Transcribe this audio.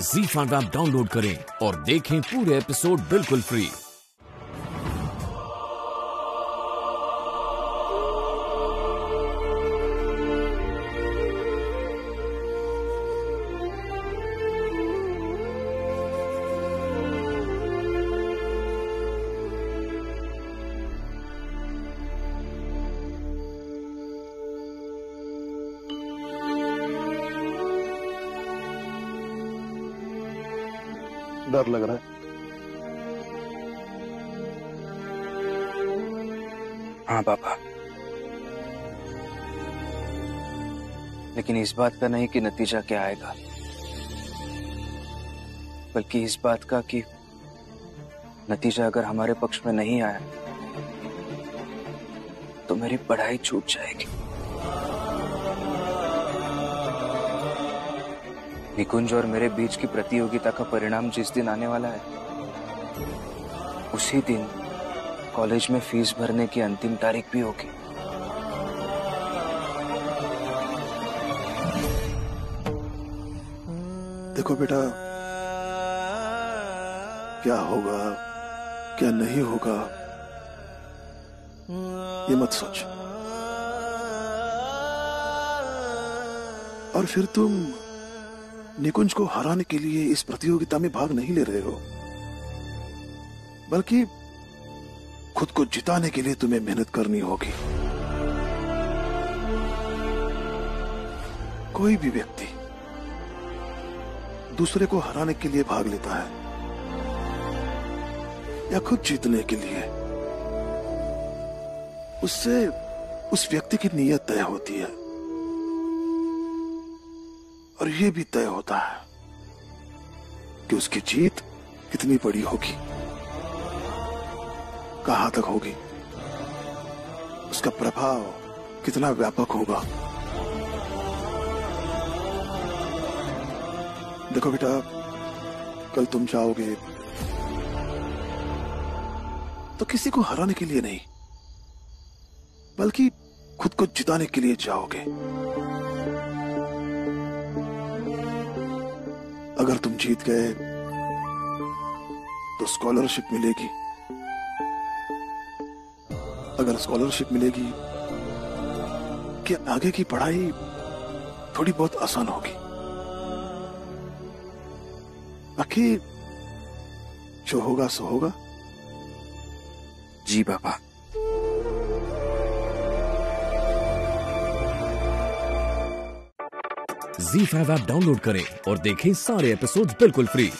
जी five app download करें और देखें पूरे एपिसोड बिल्कुल फ्री डर लग रहा है। हाँ पापा। लेकिन इस बात का नहीं कि नतीजा क्या आएगा, बल्कि इस बात का कि नतीजा अगर हमारे पक्ष में नहीं आया तो मेरी पढ़ाई छूट जाएगी। निकुंज और मेरे बीच की प्रतियोगिता का परिणाम जिस दिन आने वाला है, उसी दिन कॉलेज में फ़ीस भरने की अंतिम तारीख भी होगी। देखो बेटा, क्या होगा, क्या नहीं होगा, ये मत सोच। और फिर तुम निकुंज को हराने के लिए इस प्रतियोगिता में भाग नहीं ले रहे हो। बल्कि खुद को जिताने के लिए तुम्हें मेहनत करनी होगी। कोई भी व्यक्ति दूसरे को हराने के लिए भाग लेता है या खुद जीतने के लिए, उससे उस व्यक्ति की नीयत तय होती है। और यह भी तय होता है कि उसकी जीत कितनी बड़ी होगी। कहाँ तक होगी? उसका प्रभाव कितना व्यापक होगा? देखो बेटा, कल तुम जाओगे तो किसी को हराने के लिए नहीं, बल्कि खुद को जिताने के लिए जाओगे। अगर तुम जीत गए तो स्कॉलरशिप मिलेगी। अगर स्कॉलरशिप मिलेगी कि आगे की पढ़ाई थोड़ी बहुत आसान होगी? बाकी जो होगा, सो होगा। जी पापा जी फाइव ऐप डाउनलोड करें और देखें सारे एपिसोड बिल्कुल फ्री